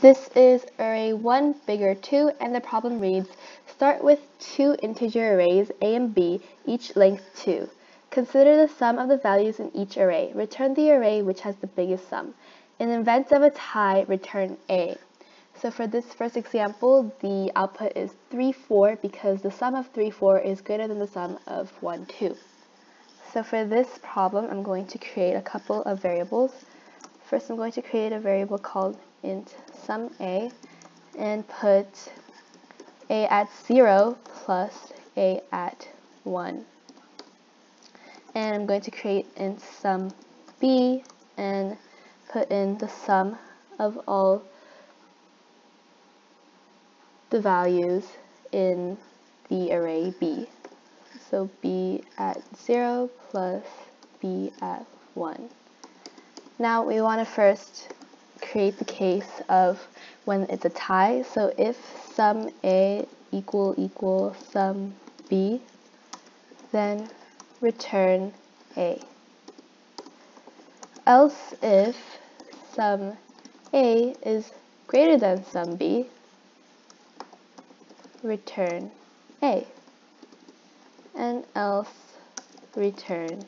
This is array 1 bigger 2 and the problem reads, start with two integer arrays a and b, each length 2. Consider the sum of the values in each array. Return the array which has the biggest sum. In event of a tie, return a. So for this first example, the output is 3, 4 because the sum of 3, 4 is greater than the sum of 1, 2. So for this problem, I'm going to create a couple of variables. First, I'm going to create a variable called int sum a and put a at 0 plus a at 1. And I'm going to create int sum b and put in the sum of all the values in the array b. So b at 0 plus b at 1. Now we want to first create the case of when it's a tie. So if sum a equal equal sum b, then return a. Else if sum a is greater than sum b, return a, and else return